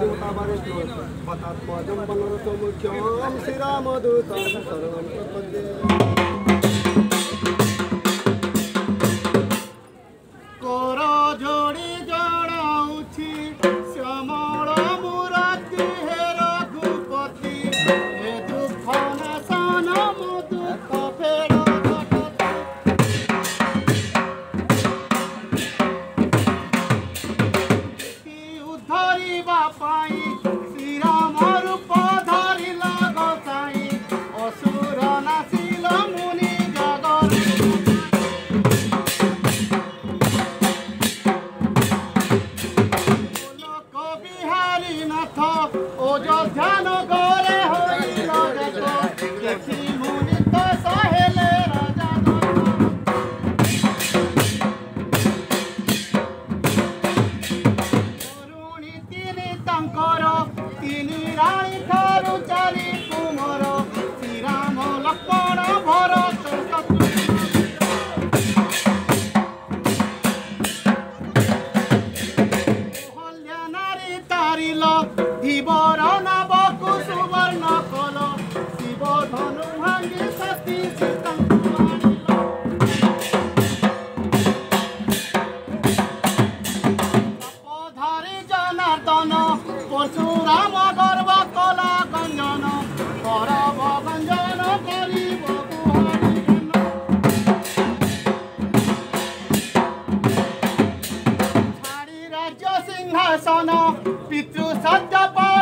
देवता बरे बतात्मा जम बलरतम श्याम श्री राम दूतम पदे conocí. Marilla, Ibora. पितृ सद्दपा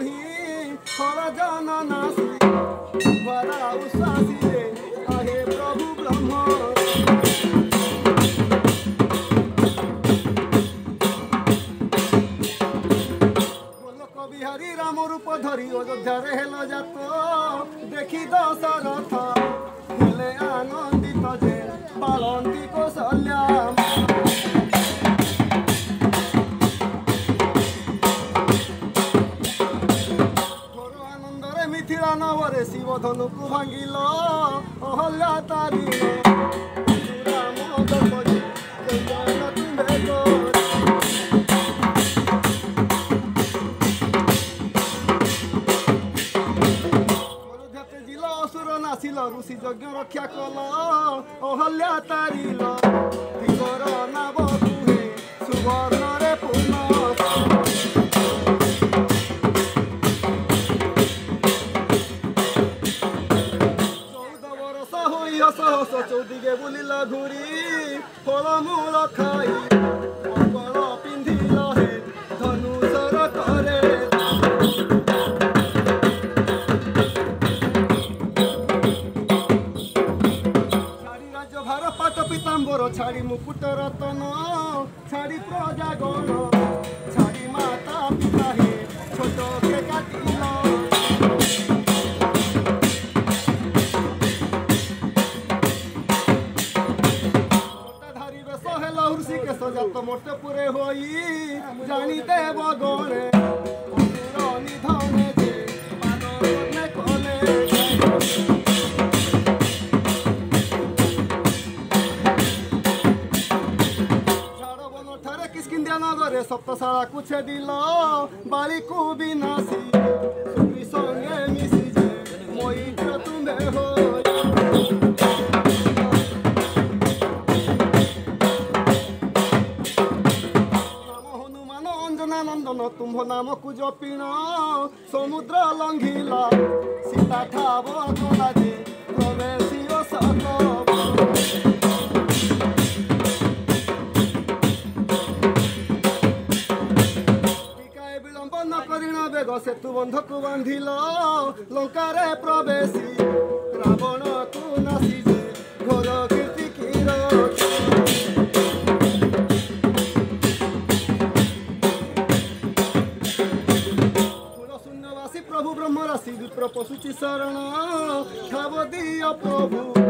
ही थोड़ा जाना नासी भरा उसासी रे अहे प्रभु ब्रह्म বিহারী রাম রূপ ধরি অযোধ্যারে হেল যাত দেখি দশরথ হলে আনন্দিত যে বালন্তি কৌশল্যা ଧନୁକୁ ଭାଙ୍ଗିଲ ଅହଲା ତାରି ଯେତେ ଜିଲ ଅସୁର ନାସିଲ ଋଷି ଯଜ୍ଞ ରକ୍ଷା କଲ ଅହଲା ତାରିଲ গছ চৌদিকে বুলিলা ঘূৰি ফল মূল খাই পিন্ধিলহে ধনুচৰ কৰে চাৰি ৰাজ্য ভাৰ পাট পিতাম্বৰ চাৰি মুকুট ৰতন চাৰি প্ৰজাগণ চাৰি মাতা পিতাহে ছোটকে কাটিলা kuće dila, bali kubi nasi. Sukri songe mi siđe, moji kratu me hoće. तुम्हो नाम कुजो पीनो समुद्र लंघिला सीता ठाव गोला जे प्रवेशियो सकोबा ବନ୍ଧକୁ ବାନ୍ଧିଲ ଲଙ୍କାରେ ପ୍ରବେଶୀ ରାବଣକୁ ନାସି ଯେ ଘୋର କୀର୍ତ୍ତି କିର ଫୁଲ ଶୂନ୍ୟବାସୀ ପ୍ରଭୁ ବ୍ରହ୍ମ ରାଶି ବିପ୍ର ପଶୁଚି ଶରଣ ଠାବ ଦିଅ ପ୍ରଭୁ